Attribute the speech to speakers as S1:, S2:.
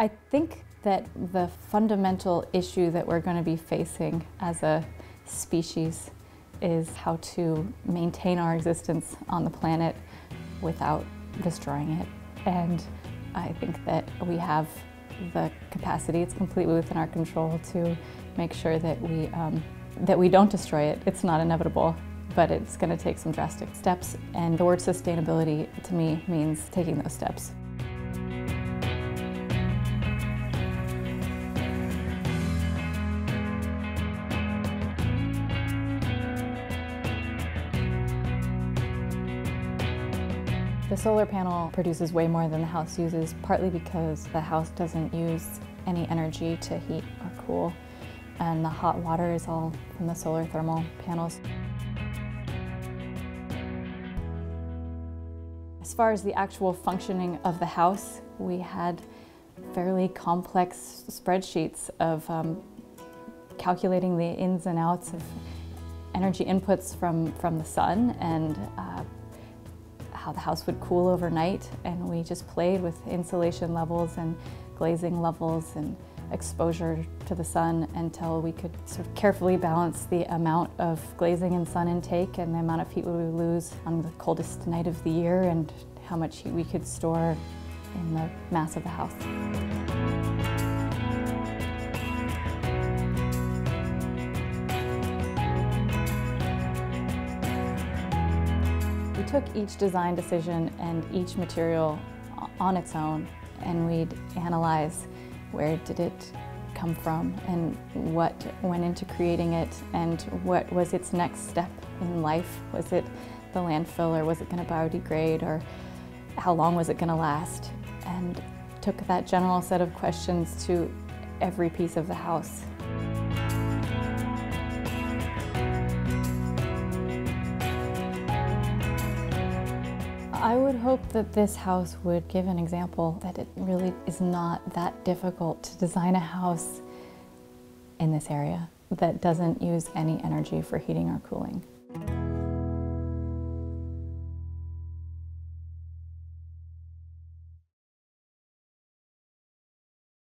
S1: I think that the fundamental issue that we're going to be facing as a species is how to maintain our existence on the planet without destroying it. And I think that we have the capacity, it's completely within our control to make sure that we, um, that we don't destroy it. It's not inevitable, but it's going to take some drastic steps. And the word sustainability to me means taking those steps. The solar panel produces way more than the house uses, partly because the house doesn't use any energy to heat or cool, and the hot water is all from the solar thermal panels. As far as the actual functioning of the house, we had fairly complex spreadsheets of um, calculating the ins and outs of energy inputs from, from the sun and uh, how the house would cool overnight and we just played with insulation levels and glazing levels and exposure to the sun until we could sort of carefully balance the amount of glazing and sun intake and the amount of heat we would lose on the coldest night of the year and how much heat we could store in the mass of the house. Took each design decision and each material on its own and we'd analyze where did it come from and what went into creating it and what was its next step in life. Was it the landfill or was it going to biodegrade or how long was it going to last? And took that general set of questions to every piece of the house. I would hope that this house would give an example that it really is not that difficult to design a house in this area that doesn't use any energy for heating or cooling.